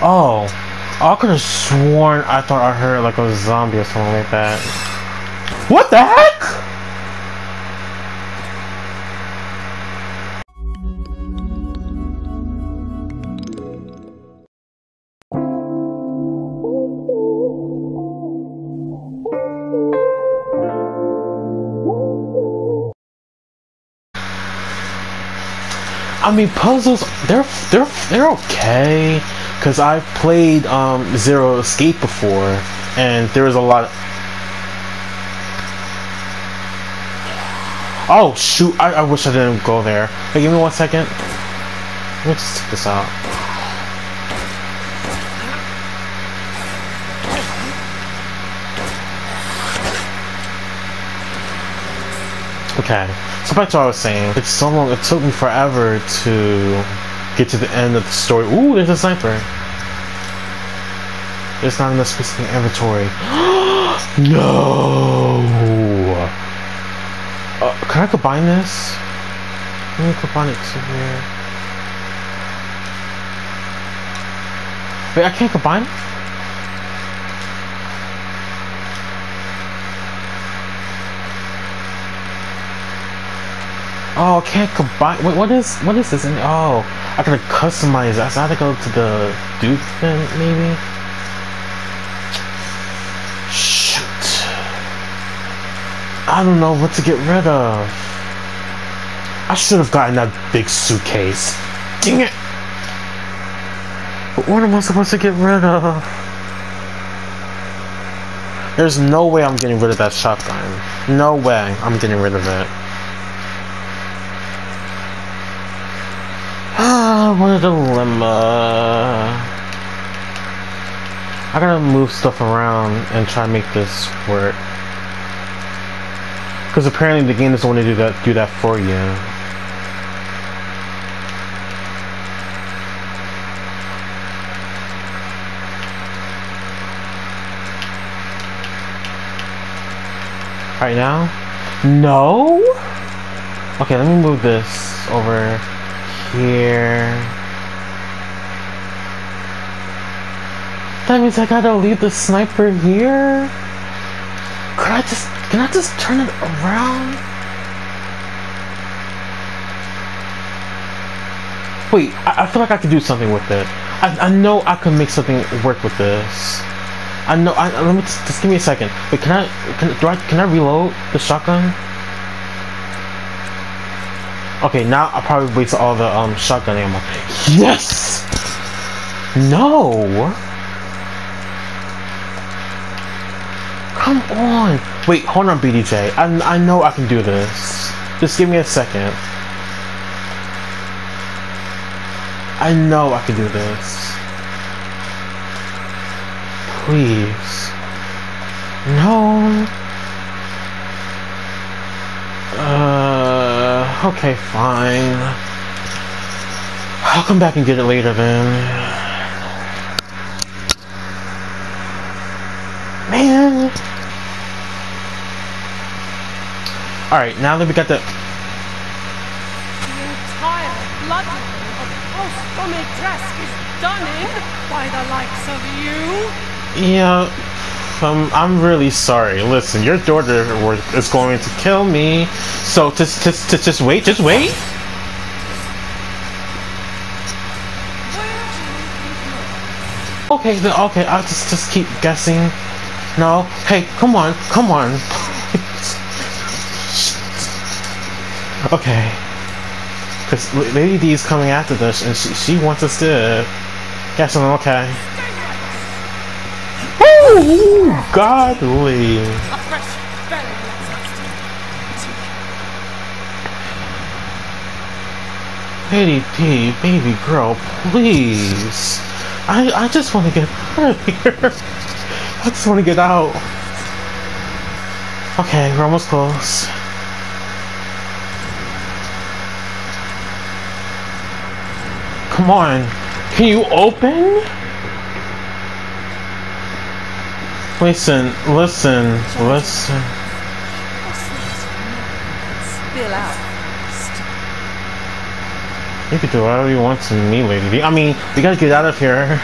Oh, I could have sworn I thought I heard like a zombie or something like that. What the heck? I mean, puzzles they're they're they're okay because I've played um, Zero Escape before, and there was a lot. Of... Oh shoot! I, I wish I didn't go there. Hey, give me one second. Let me just check this out. Okay, so back to what I was saying. It's so long. It took me forever to get to the end of the story. Ooh, there's a sniper. There's not in the specific inventory. no. Uh, can I combine this? Let me combine it to here. Wait, I can't combine it? Oh, I can't combine. Wait, what is what is this? Oh, I gotta customize I to go to the Duke thing, maybe. Shoot. I don't know what to get rid of. I should have gotten that big suitcase. Dang it! But what am I supposed to get rid of? There's no way I'm getting rid of that shotgun. No way I'm getting rid of it. Ah, what a dilemma. I gotta move stuff around and try to make this work. Because apparently the game doesn't want to do that do that for you. Right now? No? Okay, let me move this over here. That means I gotta leave the sniper here? Could I just, can I just turn it around? Wait, I, I feel like I could do something with it. I, I know I can make something work with this. I know, I, let me, just, just give me a second. Wait, can I, can, do I, can I reload the shotgun? Okay, now I'll probably waste all the um shotgun ammo. Yes! No! Come on! Wait, hold on, BDJ. I, I know I can do this. Just give me a second. I know I can do this. Please. No. Okay, fine. I'll come back and get it later then. Man! Alright, now that we got the... The entire bloodline of dress is done in by the likes of you? Yeah, um, I'm really sorry. Listen, your daughter is going to kill me. So just, just, just, just wait, just wait. Okay, then okay, I'll just, just keep guessing. No, hey, come on, come on. okay. Because Lady D is coming after this, and she, she wants us to guess them, okay. Ooh, godly. Lady P, baby girl, please. I I just want to get out of here. I just want to get out. Okay, we're almost close. Come on. Can you open? Listen, listen, listen. Spill out. You can do whatever you want to me, lady. I mean, we gotta get out of here.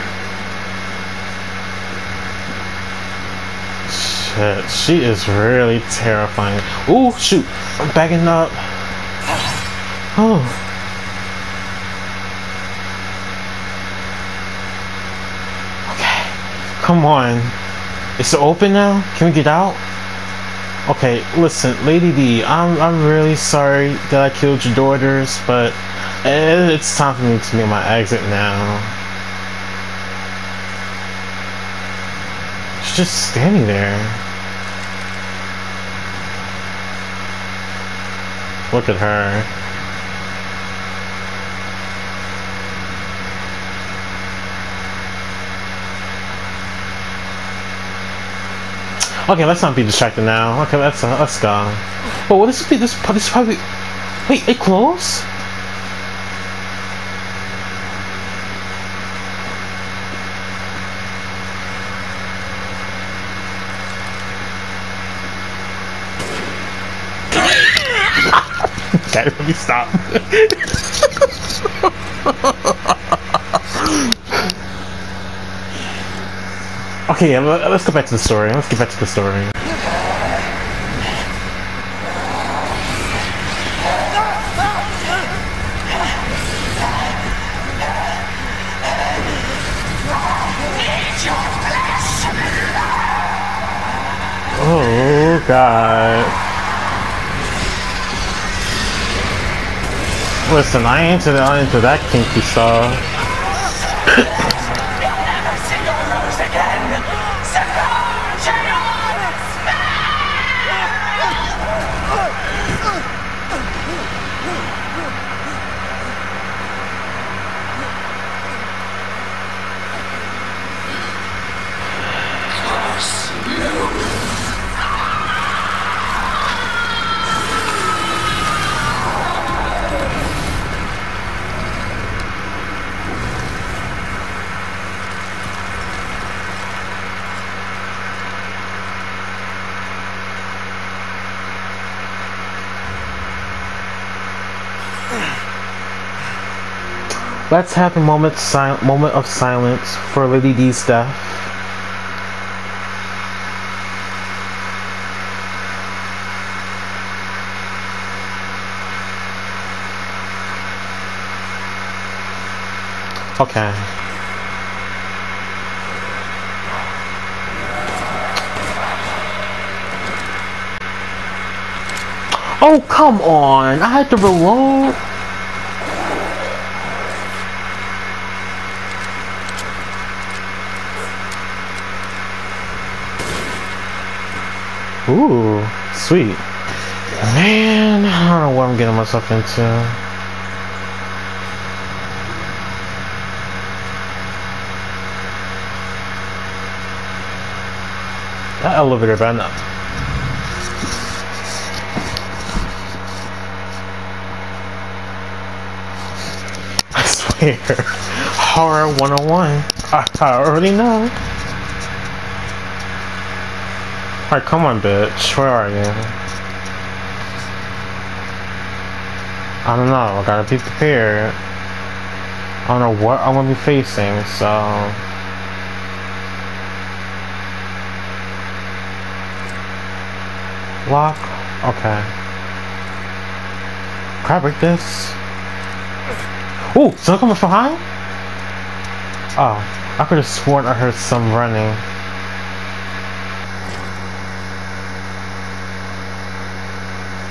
Shit, she is really terrifying. Ooh, shoot, I'm backing up. Oh. Come on. Is it open now? Can we get out? Okay, listen, Lady D, I'm I'm really sorry that I killed your daughters, but eh, it's time for me to make my exit now. She's just standing there. Look at her. Okay, let's not be distracted now. Okay, let's uh, let's go. But what is this? This this probably. Wait, it closed. okay, let me stop. Okay, let's go back to the story. Let's get back to the story. Oh god. Listen, I ain't into that, into that kinky stuff. Let's have a moment, moment of silence for Lady D's death. Okay. Oh, come on. I had to reload. Ooh, sweet. Man, I don't know what I'm getting myself into. That elevator up. I swear. Horror 101. I, I already know. Come on, bitch. Where are you? I don't know. I gotta be prepared. I don't know what I'm gonna be facing, so... Lock? Okay. Can I break this? Ooh! Someone coming from behind? Oh. I could have sworn I heard some running.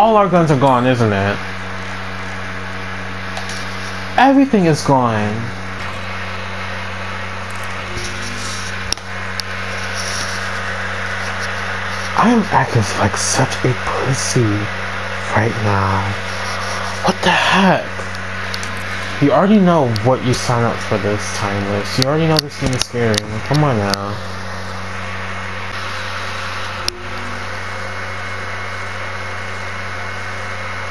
All our guns are gone, isn't it? Everything is gone. I am acting like such a pussy right now. What the heck? You already know what you sign up for this time timeless. You already know this game is scary. Come on now.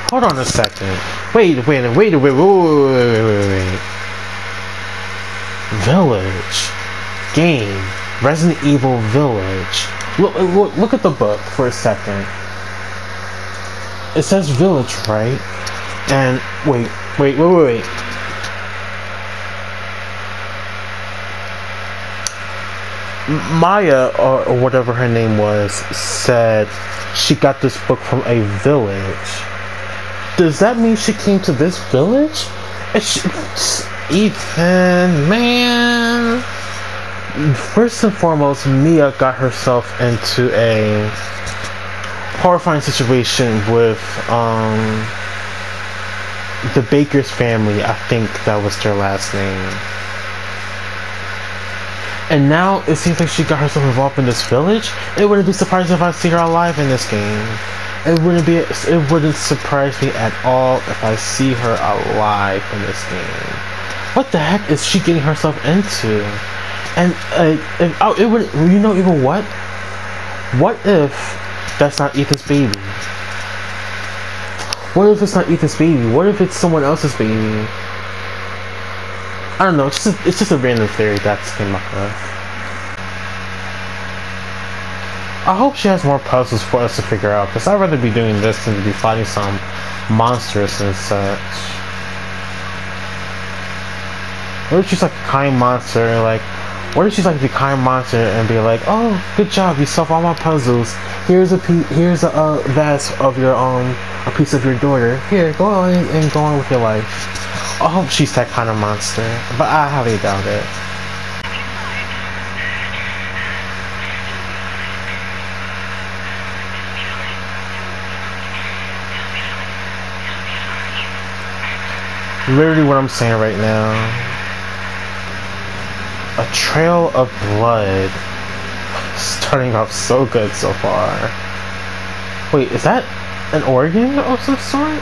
Hold on a second. Wait, wait, wait, wait, wait, wait, wait, wait, wait. Village. Game. Resident Evil Village. Look, look, look at the book for a second. It says village, right? And wait, wait, wait, wait, wait. Maya, or, or whatever her name was, said she got this book from a village. Does that mean she came to this village? She, Ethan, man. First and foremost, Mia got herself into a horrifying situation with um, the Baker's family. I think that was their last name. And now it seems like she got herself involved in this village. It wouldn't be surprising if I see her alive in this game. It wouldn't be. It wouldn't surprise me at all if I see her alive in this game. What the heck is she getting herself into? And uh, if, oh, it would. You know, even what? What if that's not Ethan's baby? What if it's not Ethan's baby? What if it's someone else's baby? I don't know. It's just a, it's just a random theory that's came up with. I hope she has more puzzles for us to figure out, because I'd rather be doing this than be fighting some monsters and such. What if she's like a kind monster, like, what if she's like the kind monster and be like, oh, good job, you solved all my puzzles. Here's a piece, here's a uh, of your um, a piece of your daughter. Here, go on and go on with your life. I hope she's that kind of monster, but I highly doubt it. Literally what I'm saying right now. A trail of blood. Starting off so good so far. Wait, is that an organ of some sort?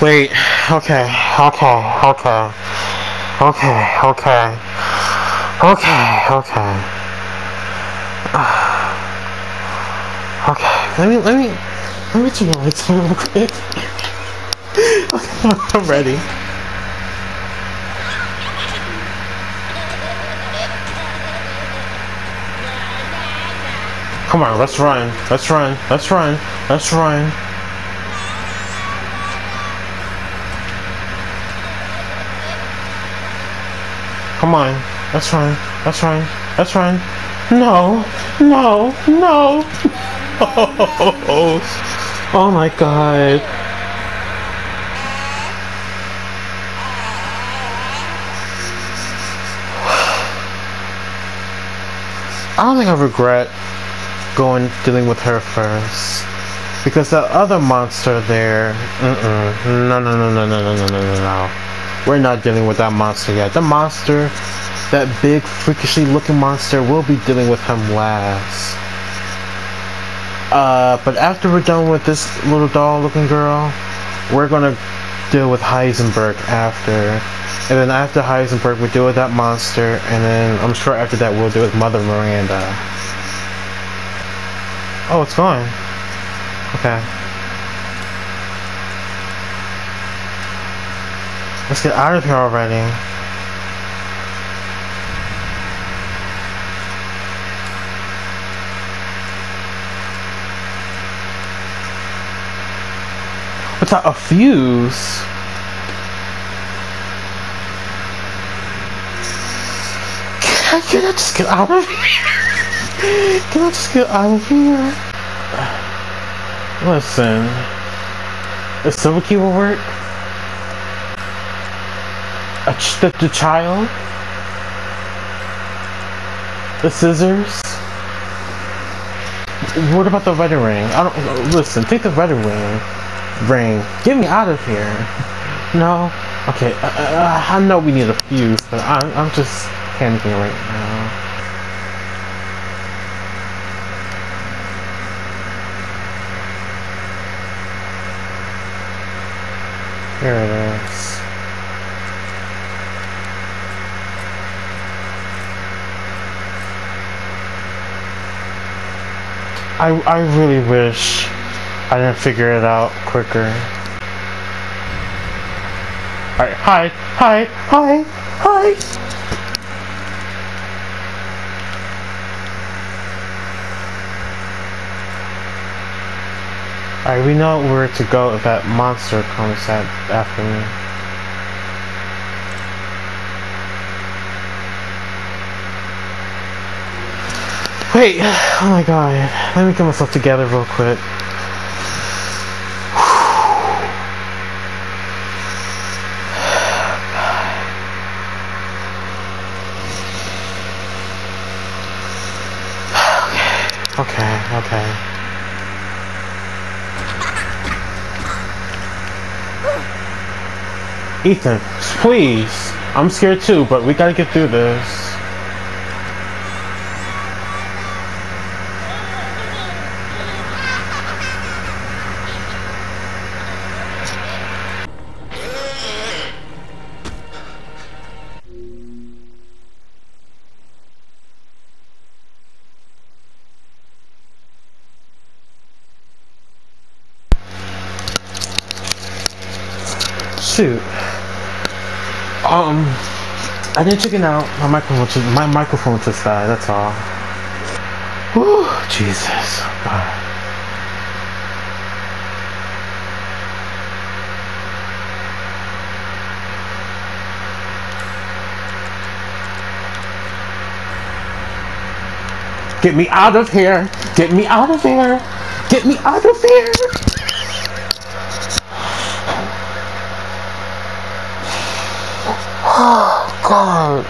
Wait, okay, okay, okay, okay, okay, okay, okay. okay, let me, let me, let me turn the lights on real quick. okay, I'm ready. Come on, let's run, let's run, let's run, let's run. Come on. That's fine. That's fine. That's fine. No. No. No. Oh, oh my god. I don't think I regret going dealing with her first. Because that other monster there, mm-mm, no, no, no, no, no, no, no, no, no, no. We're not dealing with that monster yet. The monster, that big, freakishly looking monster, we'll be dealing with him last. Uh, but after we're done with this little doll looking girl, we're gonna deal with Heisenberg after. And then after Heisenberg, we deal with that monster, and then I'm sure after that we'll deal with Mother Miranda. Oh, it's gone. Okay. Let's get out of here already. What's that? a fuse? Can I, can I just get out of here? Can I just get out of here? Listen. The silver key will work? The, the child? The scissors? What about the wedding ring? I don't listen. Take the wedding ring. Ring. Get me out of here. No. Okay. Uh, uh, I know we need a fuse, but I'm I'm just panicking right now. Here it is. I, I really wish I didn't figure it out quicker. Alright, hi, hi, hi, hi! Alright, we know where to go if that monster comes at, after me. Wait, oh my god. Let me get myself together real quick. Okay, okay. Ethan, please. I'm scared too, but we gotta get through this. Shoot. Um, I didn't check it out. My microphone just my microphone just died. That's all. Whew, Jesus. God. Get me out of here! Get me out of here! Get me out of here! Oh, God.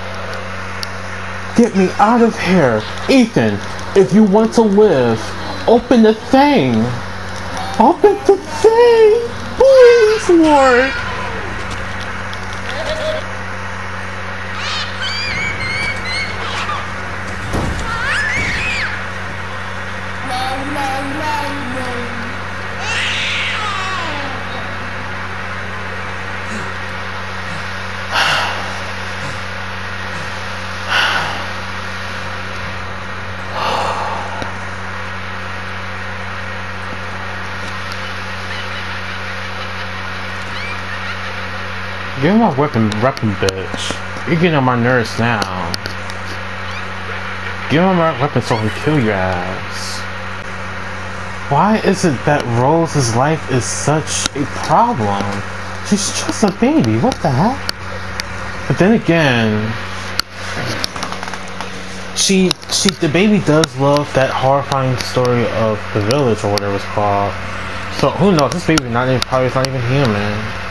Get me out of here. Ethan, if you want to live, open the thing. Open the thing. Please, Lord. Give me my weapon, weapon, bitch. You're getting on my nerves now. Give me my weapon so I can kill your ass. Why is it that Rose's life is such a problem? She's just a baby, what the heck? But then again, she, she, the baby does love that horrifying story of the village or whatever it's called. So who knows? This baby not even probably is not even human.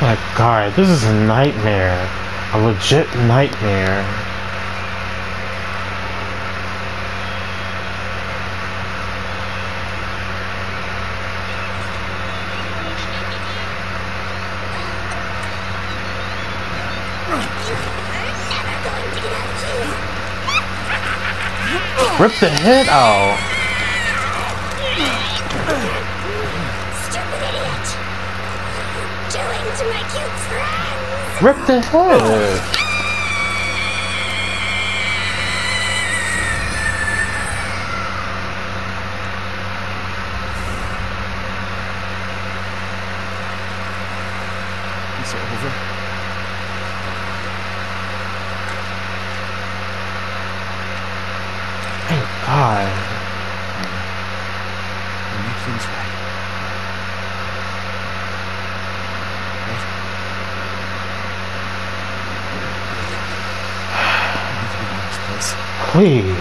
My God, this is a nightmare. A legit nightmare. Rip the head out. Rip the head. Is it over? Thank God. We'll make things right. Right? We